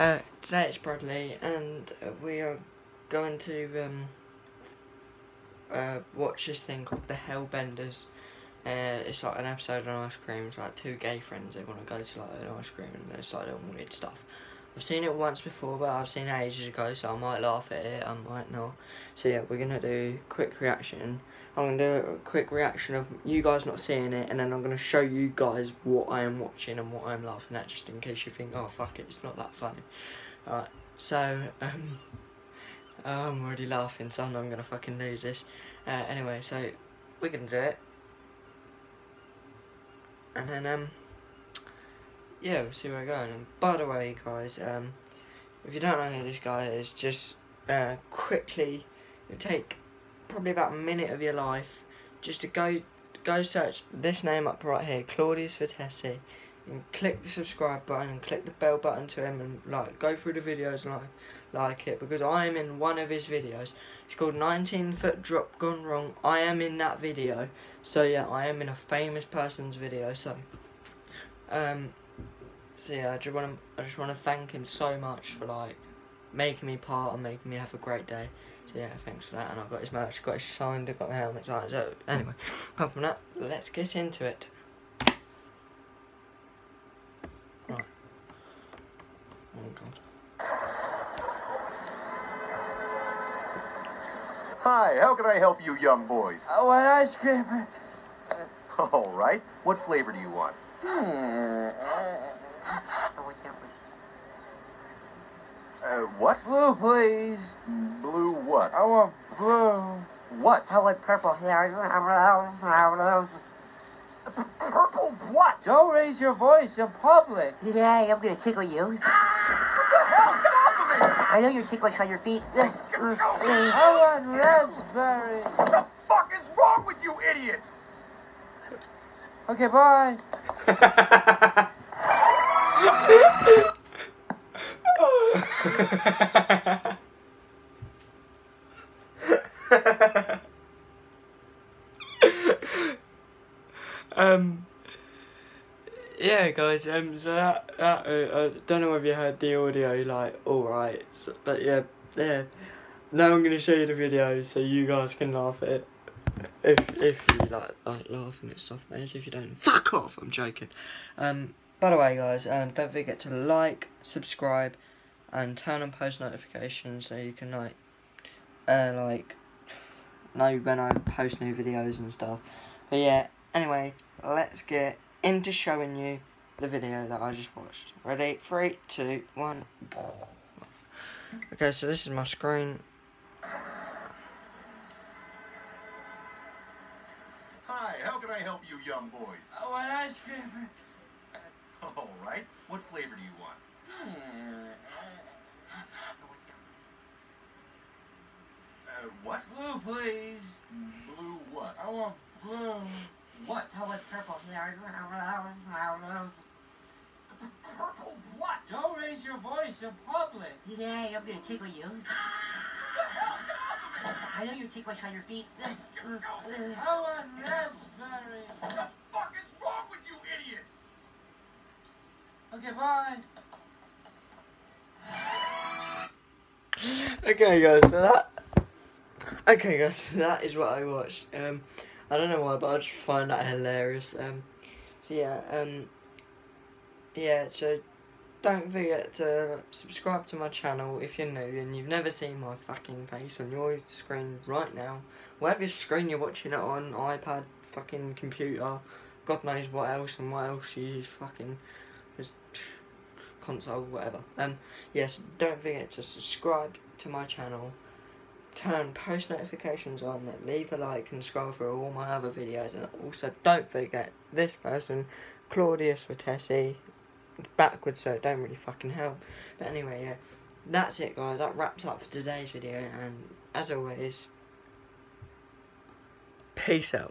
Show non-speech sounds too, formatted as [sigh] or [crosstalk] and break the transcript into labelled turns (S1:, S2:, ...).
S1: Uh, today it's Bradley, and we are going to um, uh, watch this thing called The Hellbenders. Uh, it's like an episode on ice cream. It's like two gay friends. They want to go to like an ice cream, and it's like weird stuff. I've seen it once before, but I've seen it ages ago, so I might laugh at it. I might not. So yeah, we're gonna do quick reaction. I'm gonna do a quick reaction of you guys not seeing it, and then I'm gonna show you guys what I am watching and what I'm laughing at, just in case you think, oh fuck it, it's not that funny. Alright, so [laughs] um, I'm already laughing, so I'm gonna fucking lose this. Uh, anyway, so we're gonna do it, and then um, yeah, we'll see where we're going. And by the way, guys, um, if you don't know who this guy is, just uh, quickly take probably about a minute of your life just to go go search this name up right here, Claudius Vitesi, and click the subscribe button and click the bell button to him and like go through the videos and like like it because I am in one of his videos. It's called 19 foot drop gone wrong. I am in that video. So yeah, I am in a famous person's video. So um so yeah, I just want to I just want to thank him so much for like making me part and making me have a great day. So yeah, thanks for that. And I've got his merch, got his signed, I've got the helmet signed. So anyway, [laughs] apart from that, let's get into it. Right. Oh god.
S2: Hi, how can I help you young boys?
S3: Oh, I want ice cream. [laughs]
S2: All right. What flavor do you want? Hmm. Uh, what?
S3: Blue, please.
S2: Blue what?
S3: I want blue.
S2: What?
S4: I like purple.
S2: P- purple what?
S3: Don't raise your voice in public.
S4: Yeah, I'm gonna tickle you. [gasps]
S2: What the hell? Get off of me!
S4: I know you're ticklish on your feet.
S3: I want raspberry.
S2: What the fuck is wrong with you idiots?
S3: Okay, bye. [laughs]
S1: um. Yeah, guys. Um. So that that uh, I don't know if you heard the audio. Like, all right. So, but yeah, yeah. Now I'm gonna show you the video so you guys can laugh at it. If if you like like laughing at stuff this. If you don't, fuck off. I'm joking. Um. By the way, guys, um, don't forget to like, subscribe, and turn on post notifications so you can like, uh, like, know when I post new videos and stuff. But yeah, anyway, let's get into showing you the video that I just watched. Ready? Three, two, one. Okay, so this is my screen.
S2: Hi, how can I help you young boys?
S3: I want ice cream. [laughs]
S2: All right. What flavor do you want? Uh, what?
S3: Blue, please.
S2: Blue what?
S3: I want blue.
S2: What?
S4: I like purple.
S2: Purple what?
S3: Don't raise your voice in public.
S4: Yeah, I'm gonna tickle you.
S2: What the hell? Get off of me!
S4: I know you're ticklish on your feet.
S3: I want raspberry.
S2: What the fuck is wrong with you idiots?
S3: Okay, bye.
S1: Okay, guys, so that. Okay, guys, so that is what I watched. Um, I don't know why, but I just find that hilarious. Um, so yeah, um, yeah, so don't forget to subscribe to my channel if you're new and you've never seen my fucking face on your screen right now. Whatever screen you're watching it on, iPad, fucking computer, God knows what else and what else you use, fucking console, whatever. Um, yes, don't forget to subscribe to my channel, turn post notifications on, leave a like and scroll through all my other videos, and also don't forget this person, Claudius Vitesi, backwards so it don't really fucking help. But anyway, yeah, that's it guys, that wraps up for today's video, and as always, peace out.